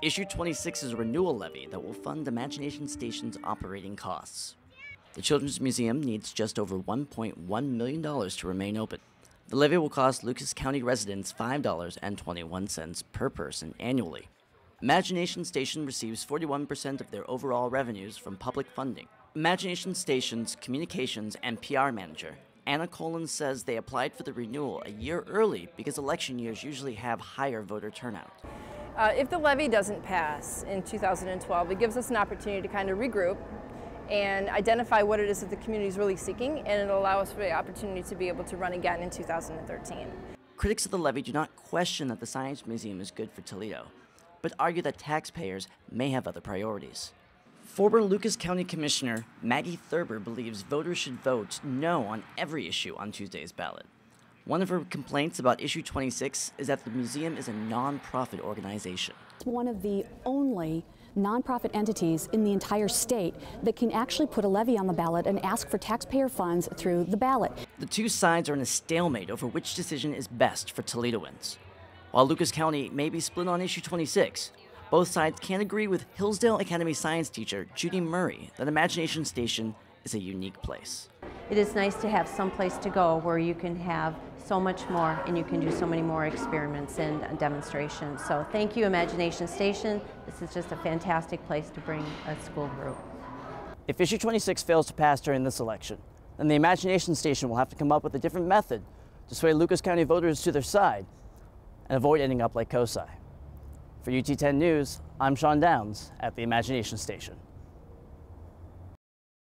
Issue 26 is a renewal levy that will fund Imagination Station's operating costs. The Children's Museum needs just over $1.1 million to remain open. The levy will cost Lucas County residents $5.21 per person annually. Imagination Station receives 41% of their overall revenues from public funding. Imagination Station's communications and PR manager, Anna Collins, says they applied for the renewal a year early because election years usually have higher voter turnout. Uh, if the levy doesn't pass in 2012, it gives us an opportunity to kind of regroup and identify what it is that the community is really seeking, and it'll allow us for the opportunity to be able to run again in 2013. Critics of the levy do not question that the Science Museum is good for Toledo, but argue that taxpayers may have other priorities. Former Lucas County Commissioner Maggie Thurber believes voters should vote no on every issue on Tuesday's ballot. One of her complaints about issue 26 is that the museum is a nonprofit organization. It's one of the only nonprofit entities in the entire state that can actually put a levy on the ballot and ask for taxpayer funds through the ballot. The two sides are in a stalemate over which decision is best for Toledoans. While Lucas County may be split on issue 26, both sides can agree with Hillsdale Academy science teacher Judy Murray that Imagination Station is a unique place. It is nice to have some place to go where you can have so much more and you can do so many more experiments and demonstrations. So thank you Imagination Station. This is just a fantastic place to bring a school group. If issue 26 fails to pass during this election, then the Imagination Station will have to come up with a different method to sway Lucas County voters to their side and avoid ending up like COSI. For UT10 News, I'm Sean Downs at the Imagination Station.